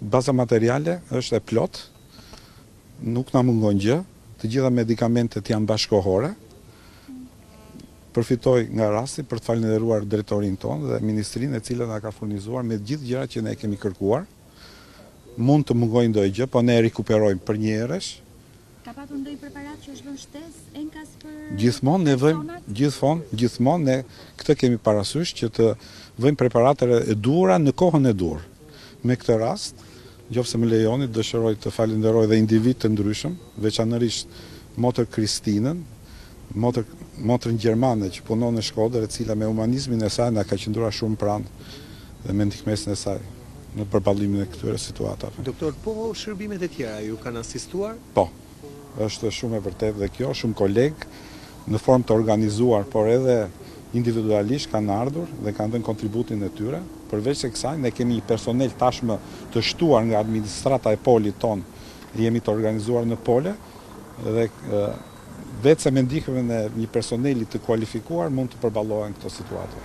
Baza materiale është e plotë, nuk na mungon gjë, të gjitha medikamentet janë bashkëkohore. Përfitoj nga rasti për të falënderuar drejtorinë tonë dhe ministrinë e cila na ka furnizuar me gjithë gjërat që ne kemi kërkuar. Mund të mungojë ndonjë gjë, po ne e rekuperojmë përnjëherësh. Ka patur ndonjë preparat që është vënë shtesë, enkas për personat? Gjithmonë ne vëjmë, gjithmonë ne këtë kemi parasysh që të vëjmë preparatet e duhura në kohën e duhur. Me këtë rast, në qoftë se më lejoni, dëshiroj të falënderoj dhe individë të ndryshëm, veçanërisht motër Kristinën, Motrën gjermane që punon në Shkodër, e cila me humanizmin e saj na ka qëndruar shumë pranë dhe me ndihmesën e saj në përballimin e këtyre situatave. Doktor, po shërbimet e tjera ju kanë asistuar? Po. Është shumë e vërtetë dhe kjo, shumë kolegë në formë të organizuar, por edhe individualisht kanë ardhur dhe kanë dhënë kontributin e tyre. Përveçse kësaj, ne kemi një personel tashmë të shtuar nga administrata e polit tonë, jemi të organizuar në pole dhe. Vetëm se me ndihmën e një personeli të kualifikuar mund të përballohen këto situata.